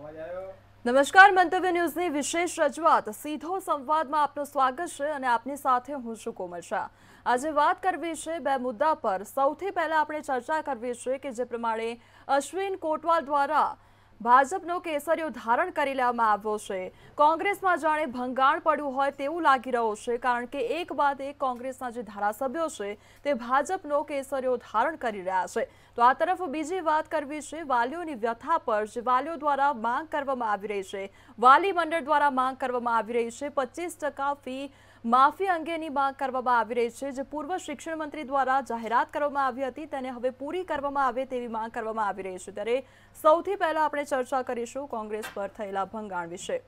નમસ્કાર, મંતવ્ય ન્યૂઝની વિશેષ રજૂઆત. સીધો સંવાદમાં આપનું સ્વાગત છે અને આપની સાથે હું છું કોમલ શાહ. આજે વાત કરવી છે બે મુદ્દા પર. સૌથી પહેલા આપણે ચર્ચા કરવી છે કે જે પ્રમાણે અશ્વિન કોટવાલ દ્વારા ભાજપનો કેસર્યો ધારણ કરી લેવામાં આવ્યો છે. કોંગ્રેસમાં જાણે ભંગાણ પડ્યું હોય તેવું લાગી રહ્યું છે, કારણ કે એક બાદ એક કોંગ્રેસના જે ધારાસભ્યો છે, તે ભાજપનો કેસર્યો ધારણ કરી રહ્યા છે. તો આ તરફ બીજી વાત કરવી છે, વાલીઓની વ્યથા પર, જે વાલીઓ દ્વારા માંગ કરવામાં આવી રહી છે. વાલી મંડળ દ્વારા માંગ કરવામાં આવી રહી છે, પચીસ ફી માફી અંગેની માંગ કરવામાં આવી રહી છે, જે પૂર્વ શિક્ષણ મંત્રી દ્વારા જાહેરાત કરવામાં આવી હતી. તેને હવે પૂરી કરવામાં આવે તેવી માંગ કરવામાં આવી રહી છે. ત્યારે સૌથી પહેલા આપણે ચર્ચા કરીશું કોંગ્રેસ પર થયેલા ભંગાણ વિશે.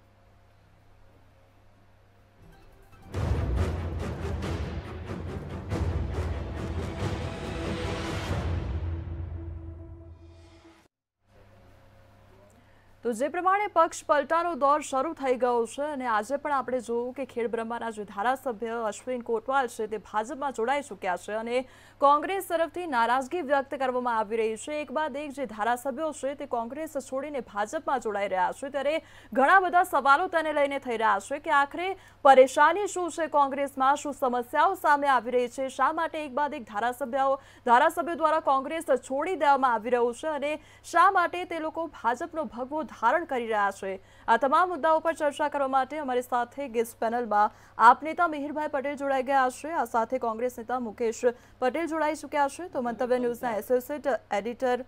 તો જે પ્રમાણે પક્ષ પલટાનો દોર શરૂ થઈ ગયો છે અને આજે પણ આપણે જોયું કે ખેડબ્રહ્માના જે ધારાસભ્ય અશ્વિન કોટવાલ છે તે ભાજપમાં જોડાઈ ચૂક્યા છે અને કોંગ્રેસ તરફથી નારાજગી વ્યક્ત કરવામાં આવી રહી છે. એક બાદ એક જે ધારાસભ્યો છે તે કોંગ્રેસ છોડીને ભાજપમાં જોડાઈ રહ્યા છે. ત્યારે ઘણા બધા સવાલો તેને લઈને થઈ રહ્યા છે કે આખરે પરેશાની શું છે કોંગ્રેસમાં? શું સમસ્યાઓ સામે આવી રહી છે? શા માટે એક બાદ એક ધારાસભ્યો ધારાસભ્યો દ્વારા કોંગ્રેસ છોડી દેવામાં આવી રહ્યું છે અને શા માટે તે લોકો ભાજપનો ભગવો ધારણ કરી રહ્યા છે. આ તમામ મુદ્દાઓ પર ચર્ચા કરવા માટે અમારી સાથે ગેસ્ટ પેનલમાં આપ નેતા મિહિરભાઈ પટેલ જોડાઈ ગયા છે. આ સાથે કોંગ્રેસ નેતા મુકેશ પટેલ જોડાઈ ચૂક્યા છે. તો મંતવ્ય ન્યૂઝના એસોસિએટ એડિટર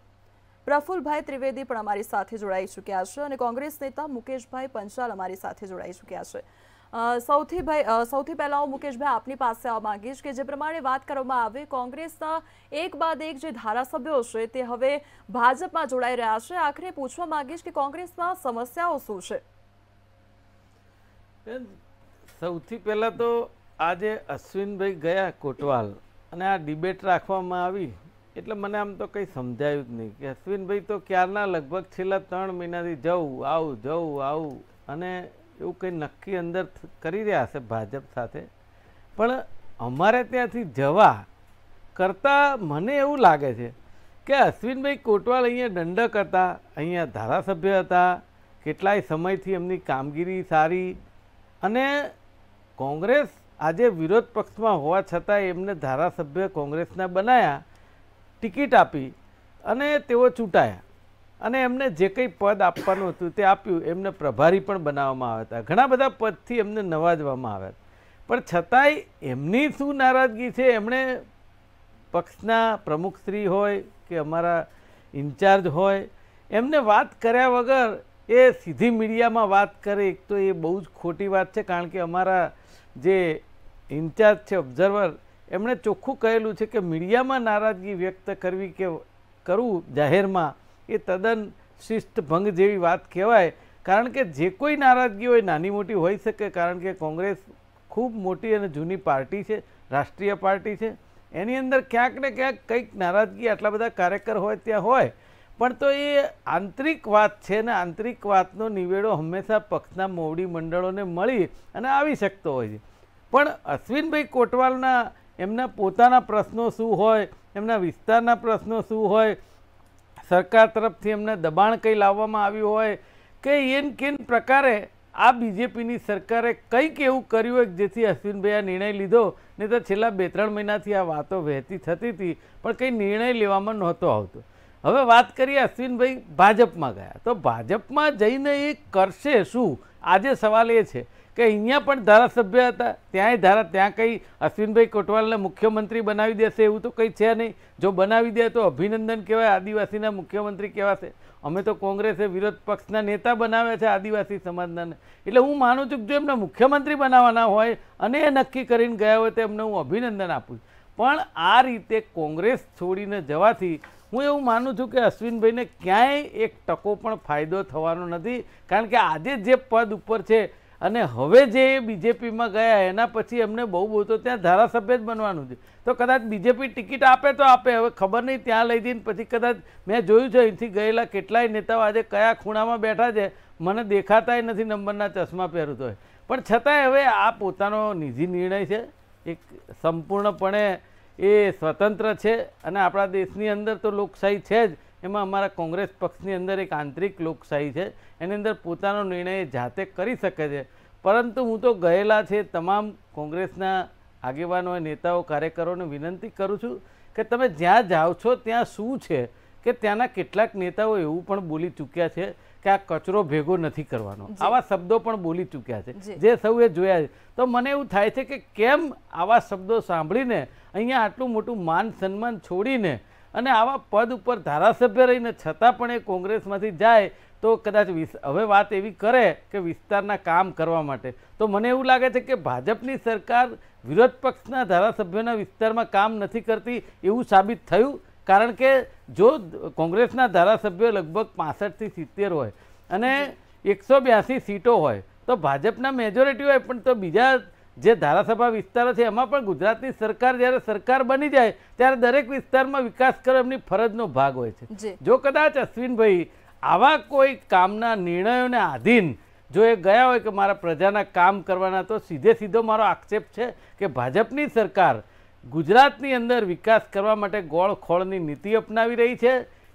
પ્રફુલભાઈ ત્રિવેદી પણ અમારી સાથે જોડાઈ ચૂક્યા છે અને કોંગ્રેસ નેતા મુકેશભાઈ પંચાલ અમારી સાથે જોડાઈ ચૂક્યા છે. સૌથી ભાઈ સૌથી પહેલા હું મુકેશભાઈ આપની પાસે આવવા માંગીશ કે જે પ્રમાણે વાત કરવામાં આવે, કોંગ્રેસના એક બાદ એક જે ધારાસભ્યો છે તે હવે ભાજપમાં જોડાઈ રહ્યા છે. આખરે પૂછવા માંગીશ કે કોંગ્રેસમાં સમસ્યાઓ શું છે? સૌથી પહેલાં તો આજે અશ્વિનભાઈ ગયા કોટવાલ અને આ ડિબેટ રાખવામાં આવી. એટલે મને આમ તો કંઈ સમજાયું જ નહીં કે અશ્વિનભાઈ તો ક્યારના લગભગ છેલ્લા ત્રણ મહિનાથી જવું, આવું જવું, આવું અને એવું કંઈ નક્કી અંદર કરી રહ્યા હશે ભાજપ સાથે. પણ અમારે ત્યાંથી જવા કરતાં મને એવું લાગે છે કે અશ્વિનભાઈ કોટવાલ અહીંયા દંડક હતા, અહીંયા ધારાસભ્ય હતા, કેટલાય સમયથી એમની કામગીરી સારી અને કોંગ્રેસ આજે વિરોધ પક્ષમાં હોવા છતાં એમને ધારાસભ્ય કોંગ્રેસના બનાવ્યા ટિકિટ આપી અને તેઓ ચૂંટાયા. અને એમને જે કંઈ પદ આપવાનું હતું તે આપ્યું, એમને પ્રભારી પણ બનાવવામાં આવ્યા હતા. ઘણા બધા પદથી એમને નવાજવામાં આવ્યા પણ છતાંય એમની શું નારાજગી છે? એમણે પક્ષના પ્રમુખશ્રી હોય કે અમારા ઇન્ચાર્જ હોય, એમને વાત કર્યા વગર એ સીધી મીડિયામાં વાત કરે. એક તો એ બહુ જ ખોટી વાત છે, કારણ કે અમારા જે ઇન્ચાર્જ છે, ઓબ્ઝર્વર, એમણે ચોખ્ખું કહેલું છે કે મીડિયામાં નારાજગી વ્યક્ત કરવી કે કરવું જાહેરમાં એ તદ્દન શિસ્તભંગ જેવી વાત કહેવાય. કારણ કે જે કોઈ નારાજગી હોય, નાની મોટી હોઈ શકે. કારણ કે કોંગ્રેસ ખૂબ મોટી અને જૂની પાર્ટી છે, રાષ્ટ્રીય પાર્ટી છે. એની અંદર ક્યાંક ને ક્યાંક કંઈક નારાજગી આટલા બધા કાર્યકર હોય ત્યાં હોય. પણ તો એ આંતરિક વાત છે ને આંતરિક વાતનો નિવેડો હંમેશા પક્ષના મોવડી મંડળોને મળી અને આવી શકતો હોય છે. પણ અશ્વિનભાઈ કોટવાલના એમના પોતાના પ્રશ્નો શું હોય, એમના વિસ્તારના પ્રશ્નો શું હોય સરકાર તરફથી એમને દબાણ કંઈ લાવવામાં આવ્યું હોય કે એન કેન પ્રકારે આ બીજેપીની સરકારે કંઈક એવું કર્યું હોય જેથી અશ્વિનભાઈ આ નિર્ણય લીધો? નહીં તો છેલ્લા બે ત્રણ મહિનાથી આ વાતો વહેતી થતી હતી, પણ કંઈ નિર્ણય લેવામાં નહોતો આવતો. હવે વાત કરીએ અશ્વિનભાઈ ભાજપમાં ગયા. તો ભાજપમાં જઈને એ કરશે શું? આજે સવાલ એ છે કે અહીંયા પણ ધારાસભ્ય હતા, ત્યાંય ધારા, ત્યાં કંઈ અશ્વિનભાઈ કોટવાલને મુખ્યમંત્રી બનાવી દેશે એવું તો કંઈ છે નહીં. જો બનાવી દે તો અભિનંદન કહેવાય, આદિવાસીના મુખ્યમંત્રી કહેવાશે. અમે તો કોંગ્રેસે વિરોધ પક્ષના નેતા બનાવ્યા છે આદિવાસી સમાજના એટલે હું માનું છું કે જો એમને મુખ્યમંત્રી બનાવવાના હોય અને એ નક્કી કરીને ગયા હોય તો એમને હું અભિનંદન આપું પણ આ રીતે કોંગ્રેસ છોડીને જવાથી હું એવું માનું છું કે અશ્વિનભાઈને ક્યાંય એક ટકો પણ ફાયદો થવાનો નથી. કારણ કે આજે જે પદ ઉપર છે અને હવે જે બીજેપીમાં ગયા, એના પછી એમને બહુ બહુ તો ત્યાં ધારાસભ્ય જ બનવાનું છે. તો કદાચ બીજેપી ટિકિટ આપે તો આપે. હવે ખબર નહીં, ત્યાં લઈ જઈને પછી કદાચ મેં જોયું છે, અહીંથી ગયેલા કેટલાય નેતાઓ આજે કયા ખૂણામાં બેઠા છે, મને દેખાતાય નથી નંબરના ચશ્મા પહેરું તો પણ છતાંય હવે આ પોતાનો નિજી નિર્ણય છે, એક સંપૂર્ણપણે એ સ્વતંત્ર છે અને આપણા દેશની અંદર તો લોકશાહી છે જ. એમાં અમારા કોંગ્રેસ પક્ષની અંદર એક આંતરિક લોકશાહી છે. એની અંદર પોતાનો નિર્ણય જાતે કરી શકે છે. પરંતુ હું તો ગયેલા છે તમામ કોંગ્રેસના આગેવાનો નેતાઓ કાર્યકરોને વિનંતી કરું છું કે તમે જ્યાં જાઓ છો ત્યાં શું છે કે ત્યાંના કેટલાક નેતાઓ એવું પણ બોલી ચૂક્યા છે કે આ કચરો ભેગો નથી કરવાનો. આવા શબ્દો પણ બોલી ચૂક્યા છે. જે સૌએ જોયા છે. તો મને એવું થાય છે કે કેમ આવા શબ્દો સાંભળીને અહીંયા આટલું મોટું માન સન્માન છોડીને અને આવા પદ ઉપર ધારાસભ્ય રહીને છતાં પણ એ કોંગ્રેસમાંથી જાય તો કદાચ હવે વાત એવી કરે કે વિસ્તારના કામ કરવા માટે. તો મને એવું લાગે છે કે ભાજપની સરકાર વિરોધ પક્ષના ધારાસભ્યોના વિસ્તારમાં કામ નથી કરતી એવું સાબિત થયું. કારણ કે જો કોંગ્રેસના ધારાસભ્યો લગભગ પાસઠથી સિત્તેર હોય અને એકસો બ્યાસી સીટો હોય તો ભાજપના મેજોરિટી હોય પણ તો બીજા જે ધારાસભા વિસ્તારો છે એમાં પણ ગુજરાતની સરકાર જ્યારે સરકાર બની જાય ત્યારે દરેક વિસ્તારમાં વિકાસ કરો એમની ફરજનો ભાગ હોય છે. જો કદાચ અશ્વિનભાઈ આવા કોઈ કામના નિર્ણયોને આધીન જો એ ગયા હોય કે મારા પ્રજાના કામ કરવાના, તો સીધે સીધો મારો આક્ષેપ છે કે ભાજપની સરકાર ગુજરાતની અંદર વિકાસ કરવા માટે ગોળખોળની નીતિ અપનાવી રહી છે.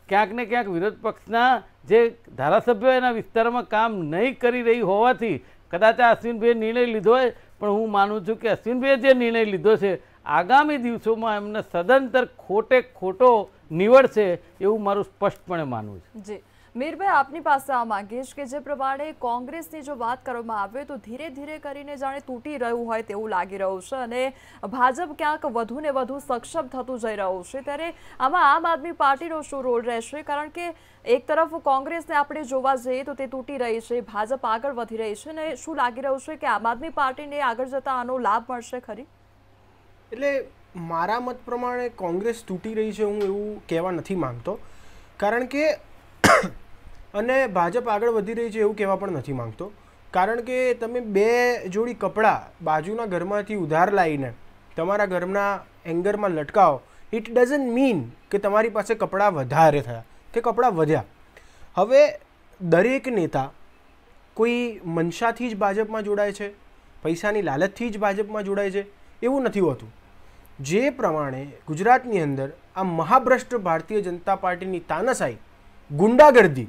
ક્યાંક ને ક્યાંક વિરોધ પક્ષના જે ધારાસભ્યો એના વિસ્તારમાં કામ નહીં કરી રહી હોવાથી કદાચ આ અશ્વિનભાઈએ નિર્ણય લીધો હોય, પણ હું માનું છું કે અશ્વિનભાઈએ જે નિર્ણય લીધો છે, આગામી દિવસોમાં એમને સદંતર ખોટે ખોટો નીવડશે એવું મારું સ્પષ્ટપણે માનવું છે. મીરભાઈ, આપની પાસે આ માંગીશ કે જે પ્રમાણે કોંગ્રેસની જો વાત કરવામાં આવે તો ધીરે ધીરે કરીને જાણે તૂટી રહ્યું હોય તેવું લાગી રહ્યું છે અને ભાજપ ક્યાંક વધુ ને વધુ સક્ષમ થતું જઈ રહ્યું છે. ત્યારે આમાં આમ આદમી પાર્ટીનો શું રોલ રહેશે? કારણ કે એક તરફ કોંગ્રેસને આપણે જોવા જઈએ તો તે તૂટી રહી છે, ભાજપ આગળ વધી રહી છે અને શું લાગી રહ્યું છે કે આમ આદમી પાર્ટીને આગળ જતા આનો લાભ મળશે ખરી? એટલે મારા મત પ્રમાણે કોંગ્રેસ તૂટી રહી છે, હું એવું કહેવા નથી માંગતો. કારણ કે અને ભાજપ આગળ વધી રહી છે એવું કહેવા પણ નથી માંગતો. કારણ કે તમે બે જોડી કપડાં બાજુના ઘરમાંથી ઉધાર લાવીને તમારા ઘરના એંગરમાં લટકાવો ઇટ ડઝન્ટ મીન કે તમારી પાસે કપડાં વધારે થયા, કે કપડાં વધ્યા. હવે દરેક નેતા કોઈ મનસાથી જ ભાજપમાં જોડાય છે, પૈસાની લાલચથી જ ભાજપમાં જોડાય છે, એવું નથી હોતું. જે પ્રમાણે ગુજરાતની અંદર આ મહાભ્રષ્ટ ભારતીય જનતા પાર્ટીની તાનાશાહી ગુંડાગર્દી.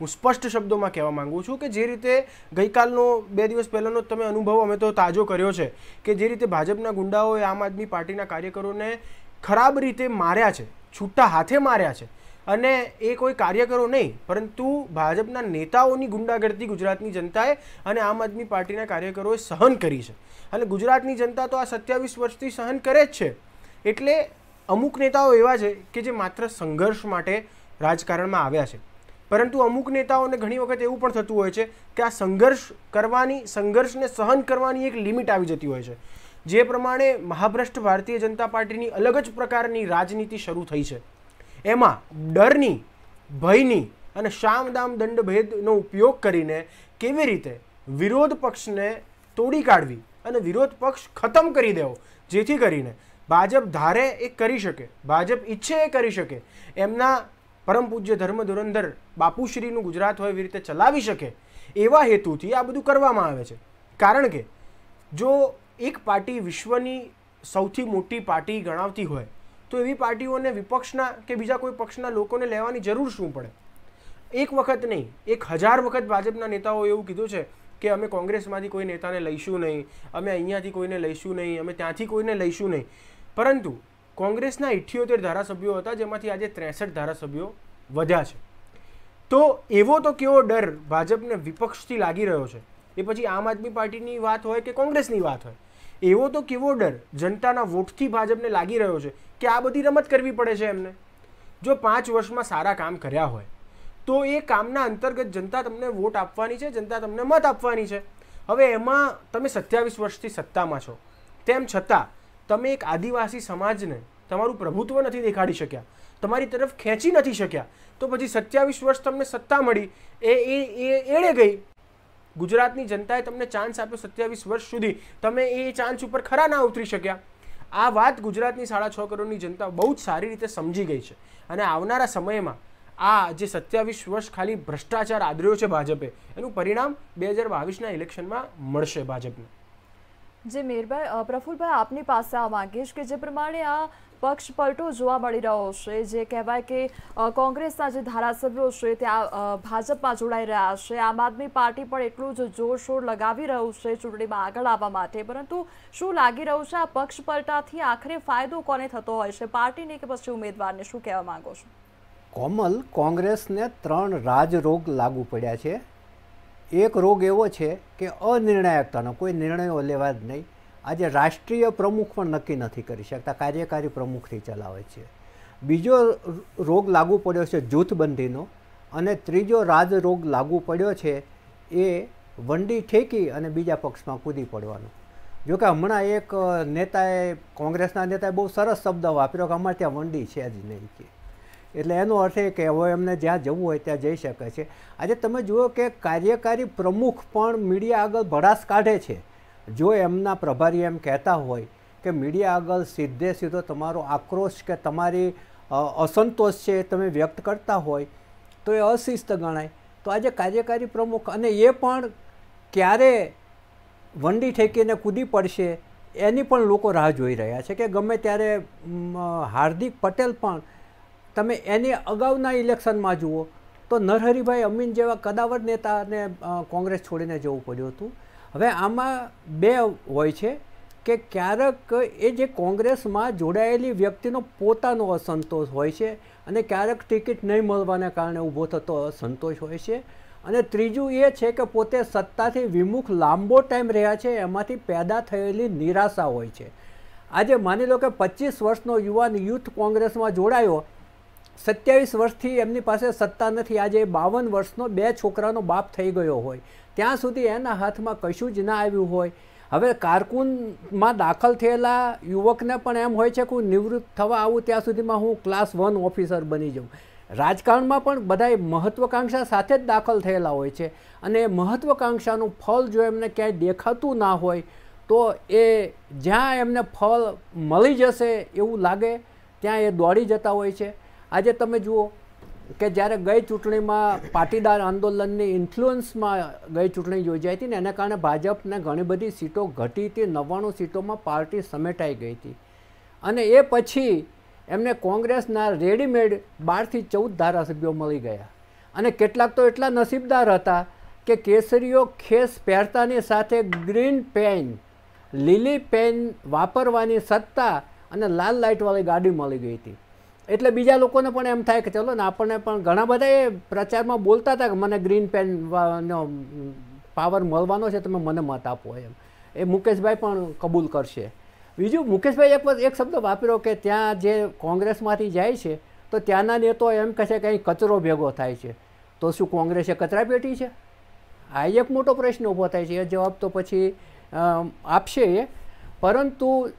હું સ્પષ્ટ શબ્દોમાં કહેવા માંગુ છું કે જે રીતે ગઈકાલનો બે દિવસ પહેલાંનો તમે અનુભવ અમે તો તાજો કર્યો છે કે જે રીતે ભાજપના ગુંડાઓએ આમ આદમી પાર્ટીના કાર્યકરોને ખરાબ રીતે માર્યા છે, છૂટા હાથે માર્યા છે અને એ કોઈ કાર્યકરો નહીં, પરંતુ ભાજપના નેતાઓની ગુંડાગર્દી ગુજરાતની જનતાએ અને આમ આદમી પાર્ટીના કાર્યકરોએ સહન કરી છે. અને ગુજરાતની જનતા તો આ સત્યાવીસ વર્ષથી સહન કરે જ છે. એટલે અમુક નેતાઓ એવા છે કે જે માત્ર સંઘર્ષ માટે રાજકારણમાં આવ્યા છે. પરંતુ અમુક નેતાઓને ઘણી વખત એવું પણ થતું હોય છે કે આ સંઘર્ષ કરવાની, સંઘર્ષને સહન કરવાની એક લિમિટ આવી જતી હોય છે. જે પ્રમાણે મહાભ્રષ્ટ ભારતીય જનતા પાર્ટીની અલગ જ પ્રકારની રાજનીતિ શરૂ થઈ છે. એમાં ડરની, ભયની અને શામદામ દંડ ભેદનો ઉપયોગ કરીને કેવી રીતે વિરોધ પક્ષને તોડી કાઢવી અને વિરોધ પક્ષ ખતમ કરી દેવો, જેથી કરીને ભાજપ ધારે એ કરી શકે, ભાજપ ઈચ્છે એ કરી શકે, એમના પરમ પૂજ્ય ધર્મ ધુરંધર બાપુશ્રીનું ગુજરાત હોય એવી રીતે ચલાવી શકે એવા હેતુથી આ બધું કરવામાં આવે છે. કારણ કે જો એક પાર્ટી વિશ્વની સૌથી મોટી પાર્ટી ગણાવતી હોય, તો એવી પાર્ટીઓને વિપક્ષના કે બીજા કોઈ પક્ષના લોકોને લેવાની જરૂર શું પડે? એક વખત નહીં, એક હજાર વખત ભાજપના નેતાઓએ એવું કીધું છે કે અમે કોંગ્રેસમાંથી કોઈ નેતાને લઈશું નહીં, અમે અહીંયાથી કોઈને લઈશું નહીં, અમે ત્યાંથી કોઈને લઈશું નહીં. પરંતુ કોંગ્રેસના ઇઠ્યોતેર ધારાસભ્યો હતા, જેમાંથી આજે ત્રેસઠ ધારાસભ્યો વધ્યા છે. તો એવો તો કેવો ડર ભાજપને વિપક્ષથી લાગી રહ્યો છે? એ પછી આમ આદમી પાર્ટીની વાત હોય કે કોંગ્રેસની વાત હોય? એવો તો કેવો ડર જનતાના વોટથી ભાજપને લાગી રહ્યો છે કે આ બધી રમત કરવી પડે છે એમને? જો પાંચ વર્ષમાં સારા કામ કર્યા હોય, તો એ કામના અંતર્ગત જનતા તમને વોટ આપવાની છે, જનતા તમને મત આપવાની છે. હવે એમાં તમે સત્યાવીસ વર્ષથી સત્તામાં છો. તેમ છતાં તમે એક આદિવાસી સમાજને તમારું પ્રભુત્વ નથી દેખાડી શક્યા, તમારી તરફ ખેંચી નથી શક્યા, તો પછી સત્યાવીસ વર્ષ તમને સત્તા મળી, એ એ એળે ગઈ. ગુજરાતની જનતાએ તમને ચાન્સ આપ્યો સત્યાવીસ વર્ષ સુધી. તમે એ ચાન્સ ઉપર ખરા ના ઉતરી શક્યા. આ વાત ગુજરાતની સાડા છ કરોડની જનતા બહુ જ સારી રીતે સમજી ગઈ છે. અને આવનારા સમયમાં આ જે સત્યાવીસ વર્ષ ખાલી ભ્રષ્ટાચાર આદર્યો છે ભાજપે, એનું પરિણામ બે હજાર બાવીસના ઇલેક્શનમાં મળશે ભાજપને. જે મેરભાઈ પ્રફુલભાઈ, આપની પાસે આ માંગીશ કે જે પ્રમાણે આ પક્ષ પલટો જોવા મળી રહ્યો છે. જે કહેવાય કે કોંગ્રેસના જે ધારાસભ્યો છે તે આ ભાજપમાં જોડાઈ રહ્યા છે. આમ આદમી પાર્ટી પણ એટલું જ જોરશોર લગાવી રહ્યું છે ચૂંટણીમાં આગળ આવવા માટે. પરંતુ શું લાગી રહ્યું છે આ પક્ષ પલટાથી આખરે ફાયદો કોને થતો હોય છે? પાર્ટીને કે પછી ઉમેદવારને શું કહેવા માંગો છો? કોમલ, કોંગ્રેસને ત્રણ રાજરોગ લાગુ પડ્યા છે. એક રોગ એવો છે કે અનિર્ણાયકતાનો, કોઈ નિર્ણયો લેવા જ નહીં. આજે રાષ્ટ્રીય પ્રમુખ પણ નક્કી નથી કરી શકતા, કાર્યકારી પ્રમુખથી ચલાવે છે. બીજો રોગ લાગુ પડ્યો છે જૂથબંધીનો અને ત્રીજો રાજરોગ લાગુ પડ્યો છે એ વંડી ઠેકી અને બીજા પક્ષમાં કૂદી પડવાનો. જોકે હમણાં એક નેતાએ, કોંગ્રેસના નેતાએ બહુ સરસ શબ્દ વાપર્યો કે અમારે ત્યાં વંડી છે જ નહીં કે. એટલે એનો અર્થ એ કે હવે એમને જ્યાં જવું હોય ત્યાં જઈ શકે છે. આજે તમે જુઓ કે કાર્યકારી પ્રમુખ પણ મીડિયા આગળ ભડાસ કાઢે છે. જો એમના પ્રભારી એમ કહેતા હોય કે મીડિયા આગળ સીધે સીધો તમારો આક્રોશ કે તમારી અસંતોષ છે તમે વ્યક્ત કરતા હોય, તો એ અશિસ્ત ગણાય. તો આજે કાર્યકારી પ્રમુખ અને એ પણ ક્યારે વંડી ઠેકીને કૂદી પડશે એની પણ લોકો રાહ જોઈ રહ્યા છે કે ગમે ત્યારે હાર્દિક પટેલ પણ તમે એની અગાઉના ઇલેક્શનમાં જુઓ, તો નરહરિભાઈ અમીન જેવા કદાવર નેતાને કોંગ્રેસ છોડીને જવું પડ્યું હતું. હવે આમાં બે હોય છે કે ક્યારેક એ જે કોંગ્રેસમાં જોડાયેલી વ્યક્તિનો પોતાનો અસંતોષ હોય છે અને ક્યારેક ટિકિટ નહીં મળવાને કારણે ઊભો થતો અસંતોષ હોય છે. અને ત્રીજું એ છે કે પોતે સત્તાથી વિમુખ લાંબો ટાઈમ રહ્યા છે, એમાંથી પેદા થયેલી નિરાશા હોય છે. આજે માની લો કે પચીસ વર્ષનો યુવાન યુથ કોંગ્રેસમાં જોડાયો સત્યાવીસ વર્ષથી એમની પાસે સત્તા નથી. આજે બાવન વર્ષનો બે છોકરાનો બાપ થઈ ગયો હોય. ત્યાં સુધી એના હાથમાં કશું જ ના આવ્યું હોય. હવે કારકુનમાં દાખલ થયેલા યુવકને પણ એમ હોય છે કે હું નિવૃત્ત થવા આવું ત્યાં સુધીમાં હું ક્લાસ વન ઓફિસર બની જાઉં. રાજકારણમાં પણ બધાય મહત્ત્વાકાંક્ષા સાથે જ દાખલ થયેલા હોય છે અને એ મહત્ત્વાકાંક્ષાનું ફળ જો એમને ક્યાંય દેખાતું ના હોય, તો એ જ્યાં એમને ફળ મળી જશે એવું લાગે, ત્યાં એ દોડી જતા હોય છે. આજે તમે જુઓ કે જ્યારે ગઈ ચૂંટણીમાં પાટીદાર આંદોલનની ઇન્ફ્લુઅન્સમાં ગઈ ચૂંટણી યોજાઈ હતી ને એના કારણે ભાજપને ઘણી બધી સીટો ઘટી હતી, નવ્વાણું સીટોમાં પાર્ટી સમેટાઈ ગઈ હતી. અને એ પછી એમને કોંગ્રેસના રેડીમેડ બારથી ચૌદ ધારાસભ્યો મળી ગયા. અને કેટલાક તો એટલા નસીબદાર હતા કે કેસરીઓ ખેસ પહેરતાની સાથે ગ્રીન પેન, લીલી પેન વાપરવાની સત્તા અને લાલ લાઇટવાળી ગાડી મળી ગઈ હતી. એટલે બીજા લોકોને પણ એમ થાય કે ચલો ને આપણને પણ ઘણા બધા એ પ્રચારમાં બોલતા હતા કે મને ગ્રીન પેનનો પાવર મળવાનો છે, તમે મને મત આપો એમ. એ મુકેશભાઈ પણ કબૂલ કરશે. બીજું, મુકેશભાઈ એક એક શબ્દ વાપર્યો કે ત્યાં જે કોંગ્રેસમાંથી જાય છે, તો ત્યાંના નેતો એમ કહે છે કે અહીં કચરો ભેગો થાય છે. તો શું કોંગ્રેસે કચરા પેટી છે? આ એક મોટો પ્રશ્ન ઊભો થાય છે. એ જવાબ તો પછી આપશે એ. પરંતુ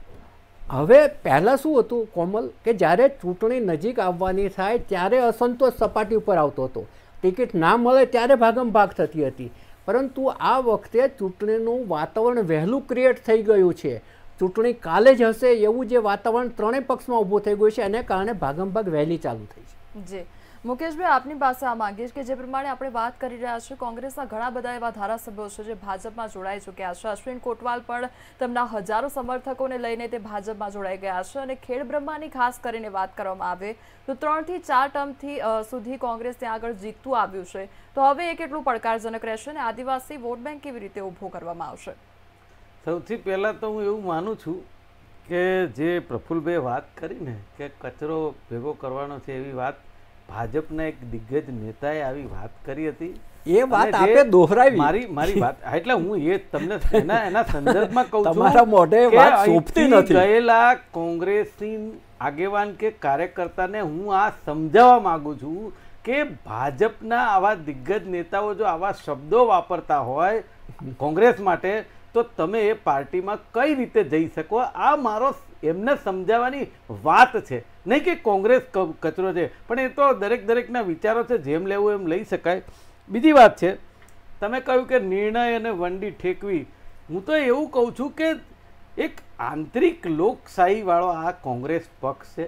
હવે પહેલાં શું હતું કોમલ? કે જ્યારે ચૂંટણી નજીક આવવાની થાય, ત્યારે અસંતોષ સપાટી ઉપર આવતો હતો. ટિકિટ ના મળે ત્યારે ભાગમ ભાગ થતી હતી. પરંતુ આ વખતે ચૂંટણીનું વાતાવરણ વહેલું ક્રિએટ થઈ ગયું છે. ચૂંટણી કાલે જ હશે એવું જે વાતાવરણ ત્રણેય પક્ષમાં ઊભું થઈ ગયું છે, એને કારણે ભાગમ ભાગ વહેલી ચાલુ થઈ છે. જી. મુકેશભાઈ, આપની પાસે આ માંગીશ કે જે પ્રમાણે આપણે વાત કરી રહ્યા છીએ, કોંગ્રેસના ઘણા બધા એવા ધારાસભ્યો છે જે ભાજપમાં જોડાઈ ચૂક્યા છે. અશ્વિન કોટવાલ પણ તેમના હજારો સમર્થકોને લઈને તે ભાજપમાં જોડાઈ ગયા છે અને ખેડ બ્રહ્માની ખાસ કરીને વાત કરવામાં આવે તો ત્રણથી ચાર ટર્મથી સુધી કોંગ્રેસ ત્યાં આગળ જીતતું આવ્યું છે. તો હવે એ કેટલું પડકારજનક રહેશે અને આદિવાસી વોટ બેંક કેવી રીતે ઊભો કરવામાં આવશે? સૌથી પહેલાં તો હું એવું માનું છું કે જે પ્રફુલભાઈ વાત કરી ને કે કચરો ભેગો કરવાનો છે એવી વાત ભાજપના એક દિગ્ગજ નેતાએ આવી વાત કરી હતી. એ વાત આપે દોહરાવી. મારી મારી વાત એટલે હું એ તમને એના એના સંદર્ભમાં કહું છું તમારા મોઢે વાત શોભતી નથી. ગયેલા કોંગ્રેસની આગેવાન કે કાર્યકર્તાને હું આ સમજાવવા માંગુ છું કે ભાજપના આવા દિગ્ગજ નેતાઓ જો આવા શબ્દો વાપરતા હોય કોંગ્રેસ માટે તો તમે એ પાર્ટીમાં કઈ રીતે જઈ શકો? આ મારો એમને સમજાવવાની વાત છે. નહીં કે કોંગ્રેસ કચરો છે, પણ એ તો દરેક દરેકના વિચારો છે, જેમ લેવું એમ લઈ શકાય. બીજી વાત છે, તમે કહ્યું કે નિર્ણય અને વંડી ઠેકવી. હું તો એવું કહું છું કે એક આંતરિક લોકશાહીવાળો આ કોંગ્રેસ પક્ષ છે,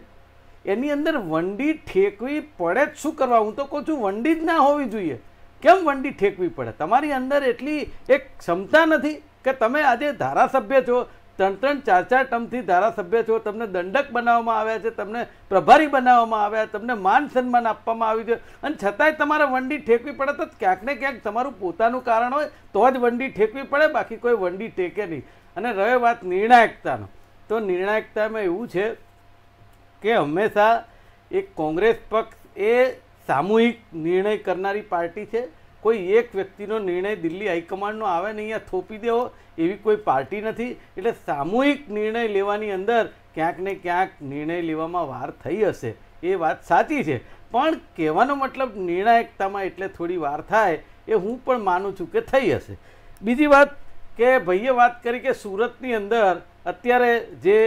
એની અંદર વંડી ઠેકવી પડે જ શું કરવા? હું તો કહું છું વંડી જ ના હોવી જોઈએ. કેમ વંડી ઠેકવી પડે? તમારી અંદર એટલી એક ક્ષમતા નથી કે તમે આજે ધારાસભ્ય છો ત્રણ ત્રણ ચાર ચાર ટર્મથી ધારાસભ્ય છો, તમને દંડક બનાવવામાં આવ્યા છે, તમને પ્રભારી બનાવવામાં આવ્યા, તમને માન સન્માન આપવામાં આવ્યું છે. અને છતાંય તમારે વંડી ઠેકવી પડે તો ક્યાંક ને ક્યાંક તમારું પોતાનું કારણ હોય, તો જ વંડી ઠેકવી પડે, બાકી કોઈ વંડી ટેકે નહીં. અને રહે વાત નિર્ણાયકતાનો. તો નિર્ણાયકતામાં એવું છે કે હંમેશા એક કોંગ્રેસ પક્ષ એ સામૂહિક નિર્ણય કરનારી પાર્ટી છે. કોઈ એક વ્યક્તિનો નિર્ણય દિલ્હી હાઈકમાન્ડનો આવે ને અહીંયા થોપી દેવો એવી કોઈ પાર્ટી નથી. એટલે સામૂહિક નિર્ણય લેવાની અંદર ક્યાંક ને ક્યાંક નિર્ણય લેવામાં વાર થઈ હશે. એ વાત સાચી છે. પણ કહેવાનો મતલબ નિર્ણાયકતામાં એટલે થોડી વાર થાય એ હું પણ માનું છું કે થઈ હશે. બીજી વાત કે ભાઈએ વાત કરી કે સુરતની અંદર અત્યારે જે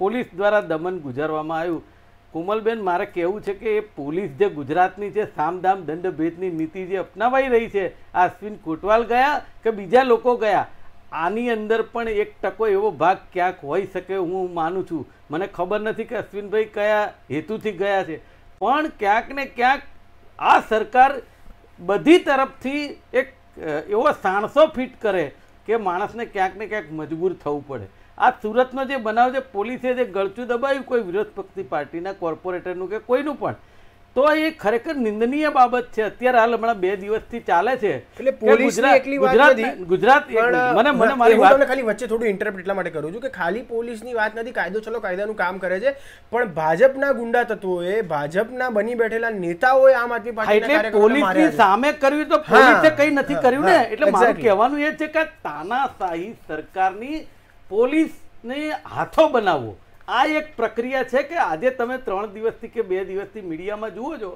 પોલીસ દ્વારા દમન ગુજારવામાં આવ્યું કોમલબેન, મારે કહેવું છે કે એ પોલીસ જે ગુજરાતની છે સામદામ દંડભેદની નીતિ જે અપનાવાઈ રહી છે આ અશ્વિન કોટવાલ ગયા કે બીજા લોકો ગયા? આની અંદર પણ એક ટકો એવો ભાગ ક્યાંક હોઈ શકે હું માનું છું. મને ખબર નથી કે અશ્વિનભાઈ કયા હેતુથી ગયા છે. પણ ક્યાંક ને ક્યાંક આ સરકાર બધી તરફથી એક એવો સાણસો ફિટ કરે કે માણસને ક્યાંક ને ક્યાંક મજબૂર થવું પડે. આ સુરતનો જે બનાવ છે પોલીસે જે ગળચું દબાવ્યું કોઈ વિરોધ પક્ષની પાર્ટીના કોર્પોરેટરનું કે કોઈનું પણ તો એ ખરેખર નિંદનીય બાબત છે. અત્યારે હાલ હમણાં બે દિવસથી ચાલે છે એટલે ગુજરાત- ગુજરાત- મને મને મારી વાત ખાલી વચ્ચે થોડું ઇન્ટરપ્ટ એટલા માટે કરું છું કે ખાલી પોલીસની વાત નથી કાયદો ચલો કાયદાનું કામ કરે છે પણ ભાજપના ગુંડા તત્વોએ ભાજપના બની બેઠેલા નેતાઓએ આમ આદમી પાર્ટીના પોલીસની સામે કર્યું તો પોલીસે કઈ નથી કર્યું ને? એટલે મારું કહેવાનું એ છે કે તાનાશાહી સરકારની પોલીસને હાથો બનાવવો. આ એક પ્રક્રિયા છે કે આજે તમે ત્રણ દિવસથી કે બે દિવસથી મીડિયામાં જુઓ છો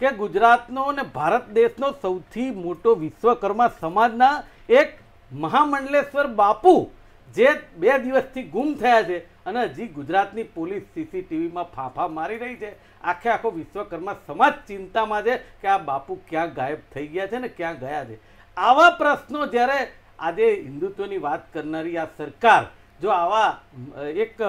કે ગુજરાતનો અને ભારત દેશનો સૌથી મોટો વિશ્વકર્મા સમાજના એક મહામંડલેશ્વર બાપુ જે બે દિવસથી ગુમ થયા છે અને હજી ગુજરાતની પોલીસ સીસીટીવીમાં ફાંફા મારી રહી છે. આખે આખો વિશ્વકર્મા સમાજ ચિંતામાં છે કે આ બાપુ ક્યાં ગાયબ થઈ ગયા છે ને ક્યાં ગયા છે. આવા પ્રશ્નો જ્યારે આજે હિન્દુત્વની વાત કરનારી આ સરકાર જો આવા એક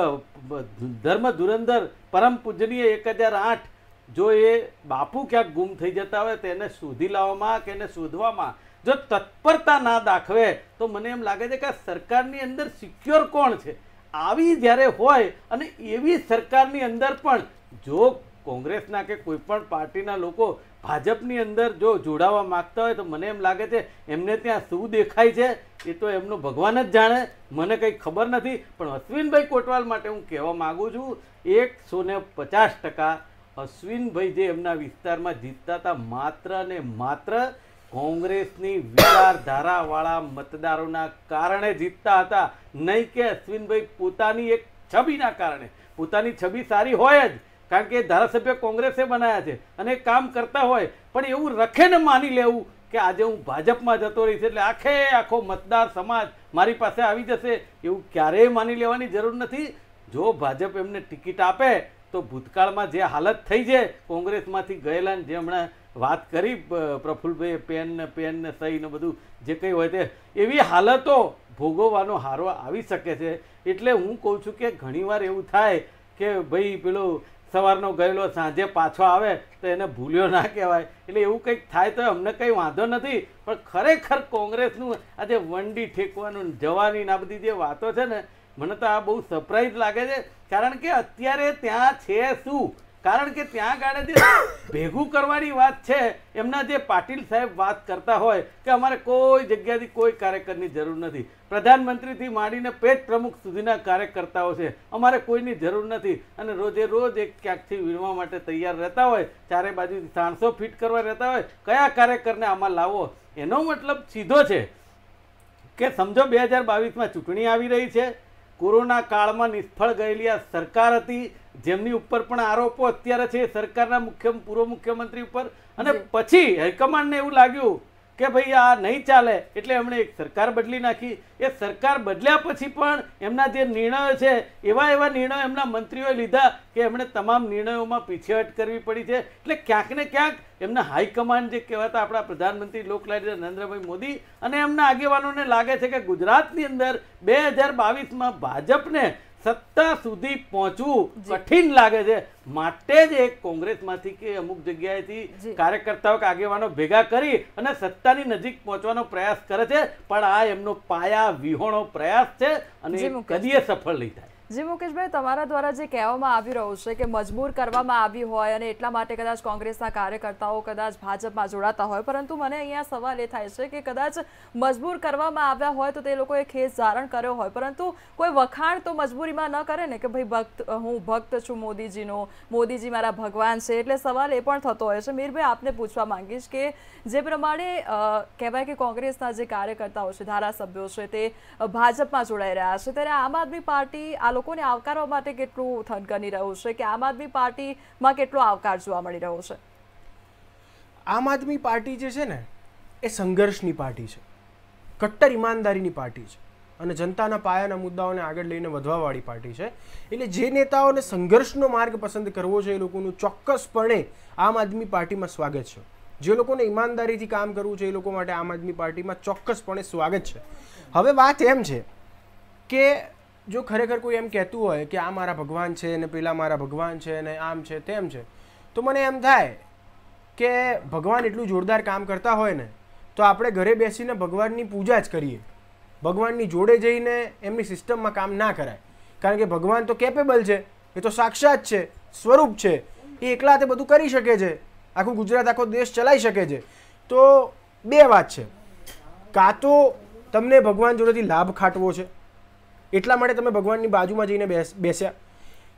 ધર્મ ધુરંધર પરમ પૂજનીય એક હજાર આઠ, જો એ બાપુ ક્યાંક ગુમ થઈ જતા હોય તો એને શોધી લાવવામાં કે એને શોધવામાં? જો તત્પરતા ના દાખવે, તો મને એમ લાગે છે કે સરકારની અંદર સિક્યોર કોણ છે? આવી જ્યારે હોય અને એવી સરકારની અંદર પણ, જો કોંગ્રેસના કે કોઈ પણ પાર્ટીના લોકો ભાજપની અંદર જો જોડાવા માંગતા હોય તો મને એમ લાગે છે, એમને ત્યાં શું દેખાય છે એ તો એમનો ભગવાન જ જાણે. મને કંઈ ખબર નથી, પણ અશ્વિનભાઈ કોટવાલ માટે હું કહેવા માગું છું એકસો ને પચાસ ટકા અશ્વિનભાઈ જે એમના વિસ્તારમાં જીતતા હતા માત્ર ને માત્ર કોંગ્રેસની વિચારધારાવાળા મતદારોના કારણે જીતતા હતા. નહીં કે અશ્વિનભાઈ પોતાની એક છબીના કારણે. પોતાની છબી સારી હોય જ કારણ કે ધારાસભ્ય કોંગ્રેસે બનાવ્યા છે અને કામ કરતા હોય, પણ એવું રખે ને માની લેવું કે આજે હું ભાજપમાં જતો રહીશ એટલે આખે આખો મતદાર સમાજ મારી પાસે આવી જશે, એવું ક્યારેય માની લેવાની જરૂર નથી. જો ભાજપ એમને ટિકિટ આપે, તો ભૂતકાળમાં જે હાલત થઈ છે, કોંગ્રેસમાંથી ગયેલા જે હમણાં વાત કરી, પ- પ્રફુલ્લભાઈએ પેન ને પેન ને સહી ને બધું, જે કંઈ હોય તે, એવી હાલતો ભોગવવાનો હારો આવી શકે છે. એટલે હું કહું છું કે ઘણીવાર એવું થાય કે ભાઈ પેલો સવારનો ગયેલો, સાંજે પાછો આવે તો એને ભૂલ્યો ના કહેવાય. એટલે એવું કંઈક થાય તો અમને કંઈ વાંધો નથી, પણ ખરેખર કોંગ્રેસનું આજે વંડી ઠેકવાનું જવાની આ બધી જે વાતો છે ને, મને તો આ બહુ સરપ્રાઈઝ લાગે છે. કારણ કે અત્યારે ત્યાં છે શું? કારણ કે ત્યાં ગાડે જે ભેગું કરવાની વાત છે, એમના જે પાટીલ સાહેબ વાત કરતા હોય કે અમારે કોઈ જગ્યાથી કોઈ કાર્યકરની જરૂર નથી. પ્રધાનમંત્રીથી માંડીને પેટ પ્રમુખ સુધીના કાર્યકર્તાઓ છે, અમારે કોઈની જરૂર નથી. અને રોજે રોજ એક ક્યાંકથી વીણવા માટે તૈયાર રહેતા હોય, ચારે બાજુ સાણસો ફિટ કરવા રહેતા હોય, કયા કાર્યકરને આમાં લાવો? એનો મતલબ સીધો છે કે સમજો બે હજાર બાવીસમાં ચૂંટણી આવી રહી છે, કોરોના કાળમાં નિષ્ફળ ગયેલી આ સરકાર હતી જેમની ઉપર પણ આરોપો અત્યારે છે સરકારના મુખ્ય પૂર્વ મુખ્યમંત્રી ઉપર. અને પછી હાઈકમાન્ડને એવું લાગ્યું કે ભાઈ આ નહીં ચાલે એટલે એમણે એક સરકાર બદલી નાખી. એ સરકાર બદલ્યા પછી પણ એમના જે નિર્ણયો છે એવા એવા નિર્ણયો એમના મંત્રીઓએ લીધા કે એમણે તમામ નિર્ણયોમાં પીછેહટ કરવી પડી છે. એટલે ક્યાંક ને ક્યાંક એમના હાઈકમાન્ડ જે કહેવાતા આપણા પ્રધાનમંત્રી લોકલાડી નરેન્દ્રભાઈ મોદી અને એમના આગેવાનોને લાગે છે કે ગુજરાતની અંદર બે હજાર બાવીસમાં ભાજપને સત્તા સુધી પહોંચવું કઠિન લાગે છે. માટે જ એક કોંગ્રેસમાંથી કે અમુક જગ્યાએથી કાર્યકર્તાઓ કે આગેવાનો ભેગા કરી અને સત્તાની નજીક પહોંચવાનો પ્રયાસ કરે છે. પણ આ એમનો પાયા વિહોણો પ્રયાસ છે અને કદીએ સફળ નહીં થાય. જી મુકેશભાઈ, તમારા દ્વારા જે કહેવામાં આવી રહ્યું છે કે મજબૂર કરવામાં આવી હોય અને એટલા માટે કદાચ કોંગ્રેસના કાર્યકર્તાઓ કદાચ ભાજપમાં જોડાતા હોય, પરંતુ મને અહીંયા સવાલ એ થાય છે કે કદાચ મજબૂર કરવામાં આવ્યા હોય તો તે લોકોએ ખેસ ધારણ કર્યો હોય, પરંતુ કોઈ વખાણ તો મજબૂરીમાં ન કરે ને કે ભાઈ ભક્ત, હું ભક્ત છું મોદીજીનો, મોદીજી મારા ભગવાન છે, એટલે સવાલ એ પણ થતો હોય છે. મીરભાઈ, આપને પૂછવા માંગીશ કે જે પ્રમાણે કહેવાય કે કોંગ્રેસના જે કાર્યકર્તાઓ છે, ધારાસભ્યો છે, તે ભાજપમાં જોડાઈ રહ્યા છે, ત્યારે આમ આદમી પાર્ટી આ લોકોને આવકારવા માટે કેટલું થનગની રહ્યું છે કે આમ આદમી પાર્ટીમાં કેટલો આવકાર જોવા મળી રહ્યો છે? આમ આદમી પાર્ટી જે છે ને, એ સંઘર્ષની પાર્ટી છે. કટ્ટર ઈમાનદારીની પાર્ટી છે અને જનતાના પાયાના મુદ્દાઓને આગળ લઈને વધવાવાળી પાર્ટી છે. એટલે જે નેતાઓને સંઘર્ષનો માર્ગ પસંદ કરવો છે એ લોકોનું ચોક્કસપણે આમ આદમી પાર્ટીમાં સ્વાગત છે. જે લોકોને ઈમાનદારીથી કામ કરવું છે એ લોકો માટે આમ આદમી પાર્ટીમાં ચોક્કસપણે સ્વાગત છે. હવે વાત એમ છે કે જો ખરેખર કોઈ એમ કહેતું હોય કે આ મારા ભગવાન છે ને પેલા મારા ભગવાન છે ને આમ છે તેમ છે, તો મને એમ થાય કે ભગવાન એટલું જોરદાર કામ કરતા હોય ને, તો આપણે ઘરે બેસીને ભગવાનની પૂજા જ કરીએ. ભગવાનની જોડે જઈને એમની સિસ્ટમમાં કામ ના કરાય. કારણ કે ભગવાન તો કેપેબલ છે, એ તો સાક્ષાત છે, સ્વરૂપ છે, એ એકલા તે બધું કરી શકે છે, આખું ગુજરાત, આખો દેશ ચલાવી શકે છે. તો બે વાત છે. કાં તો તમને ભગવાન જોડેથી લાભ ખાટવો છે એટલા માટે તમે ભગવાનની બાજુમાં જઈને બેસ, બેસ્યા.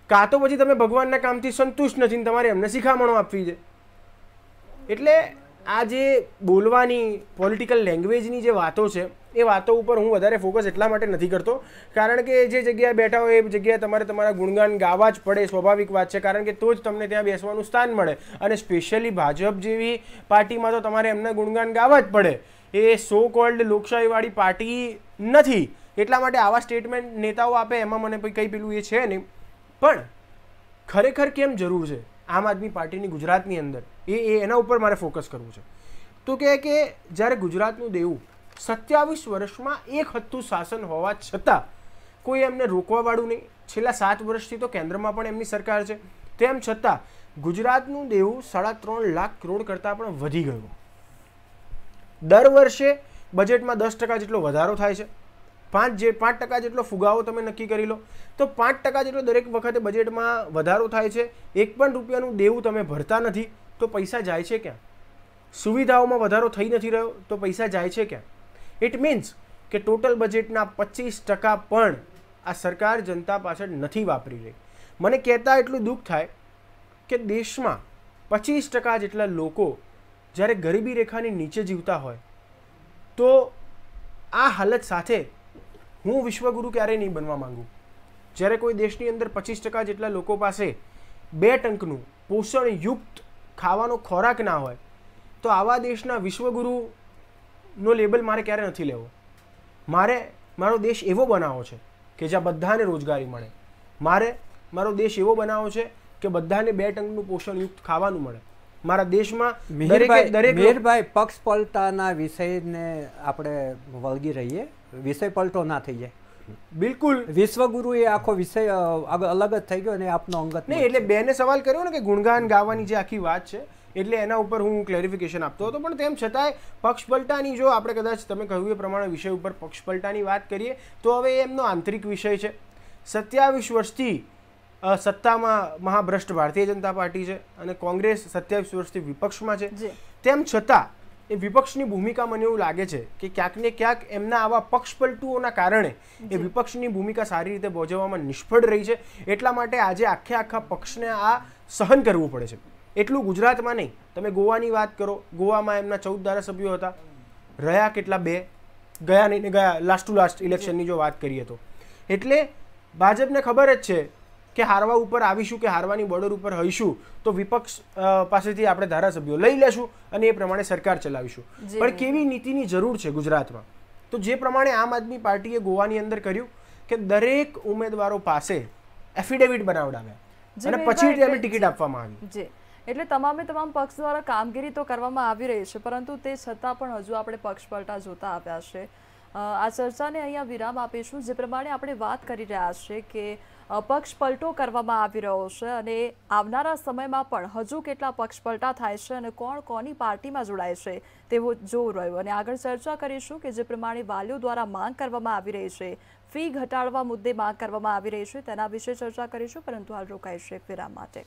કાં તો પછી તમે ભગવાનના કામથી સંતુષ્ટ નથી ને તમારે એમને શિખામણો આપવી છે. એટલે આ જે બોલવાની પોલિટિકલ લેંગ્વેજની જે વાતો છે, એ વાતો ઉપર હું વધારે ફોકસ એટલા માટે નથી કરતો. કારણ કે જે જગ્યાએ બેઠા હોય એ જગ્યાએ તમારે તમારા ગુણગાન ગાવા જ પડે, સ્વાભાવિક વાત છે. કારણ કે તો જ તમને ત્યાં બેસવાનું સ્થાન મળે. અને સ્પેશિયલી ભાજપ જેવી પાર્ટીમાં તો તમારે એમના ગુણગાન ગાવા જ પડે. એ સો કોલ્ડ લોકશાહીવાળી પાર્ટી નથી. એટલા માટે આવા સ્ટેટમેન્ટ નેતાઓ આપે, એમાં મને કંઈ પેલું એ છે નહીં. પણ ખરેખર કેમ જરૂર છે આમ આદમી પાર્ટીની ગુજરાતની અંદર? એ એના ઉપર મારે ફોકસ કરવું છે. તો કહે કે જ્યારે ગુજરાતનું દેવું સત્યાવીસ વર્ષમાં એક હત્તું શાસન હોવા છતાં કોઈ એમને રોકવાવાળું નહીં. છેલ્લા સાત વર્ષથી તો કેન્દ્રમાં પણ એમની સરકાર છે. તેમ છતાં ગુજરાતનું દેવું સાડા ત્રણ લાખ કરોડ કરતાં પણ વધી ગયું. દર વર્ષે બજેટમાં દસ ટકા જેટલો વધારો થાય છે. પાંચ જે પાંચ ટકા જેટલો ફુગાવો તમે નક્કી કરી લો, તો પાંચ ટકા જેટલો દરેક વખતે બજેટમાં વધારો થાય છે. એક પણ રૂપિયાનું દેવું તમે ભરતા નથી, તો પૈસા જાય છે ક્યાં? સુવિધાઓમાં વધારો થઈ નથી રહ્યો, તો પૈસા જાય છે ક્યાં? ઇટ મીન્સ કે ટોટલ બજેટના પચીસ ટકા પણ આ સરકાર જનતા પાછળ નથી વાપરી રહી. મને કહેતા એટલું દુઃખ થાય કે દેશમાં પચીસ ટકા જેટલા લોકો જ્યારે ગરીબી રેખાની નીચે જીવતા હોય, તો આ હાલત સાથે હું વિશ્વગુરુ ક્યારેય નહીં બનવા માગું. જ્યારે કોઈ દેશની અંદર પચીસ ટકા જેટલા લોકો પાસે બે ટંકનું પોષણયુક્ત ખાવાનો ખોરાક ના હોય તો આવા દેશના વિશ્વગુરુનો લેબલ મારે ક્યારે નથી લેવો? મારે મારો દેશ એવો બનાવવો છે કે જ્યાં બધાને રોજગારી મળે. મારે મારો દેશ એવો બનાવવો છે કે બધાને બે ટંકનું પોષણયુક્ત ખાવાનું મળે. મારા દેશમાં દરેકે દરેક પક્ષ પલતાના વિષયને આપણે વળગી રહીએ. વિષય પલટો ના થઈ જાય. બિલકુલ. વિશ્વગુરુ એ આખો વિષય અલગ જ થઈ ગયો અને આપનો અંગત નહીં એટલે બેને સવાલ કર્યો ને કે ગુણગાન ગાવાની જે આખી વાત છે એટલે એના ઉપર હું ક્લેરિફિકેશન આપતો હતો. પણ તેમ છતાંય પક્ષ પલટાની જો આપણે કદાચ તમે કહ્યું એ પ્રમાણે વિષય ઉપર પક્ષ પલટાની વાત કરીએ તો હવે એમનો આંતરિક વિષય છે. સત્યાવીસ વર્ષથી સત્તામાં મહાભ્રષ્ટ ભારતીય જનતા પાર્ટી છે અને કોંગ્રેસ સત્યાવીસ વર્ષથી વિપક્ષમાં છે. જી. તેમ છતાં એ વિપક્ષની ભૂમિકા મને એવું લાગે છે કે ક્યાંક ને ક્યાંક એમના આવા પક્ષપલટુઓના કારણે એ વિપક્ષની ભૂમિકા સારી રીતે ભજવવામાં નિષ્ફળ રહી છે. એટલા માટે આજે આખે આખા પક્ષને આ સહન કરવું પડે છે. એટલું ગુજરાતમાં નહીં. તમે ગોવાની વાત કરો. ગોવામાં એમના ચૌદ ધારાસભ્યો હતા. રહ્યા કેટલા બે? ગયા નહીં ગયા લાસ્ટ ટુ લાસ્ટ ઇલેક્શનની જો વાત કરીએ તો. એટલે ભાજપને ખબર જ છે કે હારવા ઉપર આવીશું કે હારવાની બોર્ડર ઉપર હઈશું તો વિપક્ષ પાસેથી આપણે ધારાસભ્યો લઈ લેશું અને એ પ્રમાણે સરકાર ચલાવીશું. પણ કેવી નીતિની જરૂર છે ગુજરાતમાં? તો જે પ્રમાણે આમ આદમી પાર્ટીએ ગોવાની અંદર કર્યું કે દરેક ઉમેદવારો પાસે એફિડેવિટ બનાવડાવ્યા અને પછી તેમને ટિકિટ આપવામાં આવી. એટલે તમામે તમામ પક્ષ દ્વારા કામગીરી તો કરવામાં આવી રહી છે પરંતુ તે છતાં પણ હજુ આપણે પક્ષ પલટા જોતા આવ્યા છે. આ ચર્ચાને અહીંયા વિરામ આપીશું જે પ્રમાણે આપણે વાત કરી રહ્યા છે કે પક્ષ પલટો કરવામાં આવી રહ્યો છે અને આવનારા સમયમાં પણ હજુ કેટલા પક્ષ પલટા થાય છે અને કોણ કોની પાર્ટીમાં જોડાય છે તેવો જોવું રહ્યું. અને આગળ ચર્ચા કરીશું કે જે પ્રમાણે વાલીઓ દ્વારા માંગ કરવામાં આવી રહી છે, ફી ઘટાડવા મુદ્દે માંગ કરવામાં આવી રહી છે, તેના વિશે ચર્ચા કરીશું, પરંતુ હાલ રોકાઈશું એક વિરામ માટે.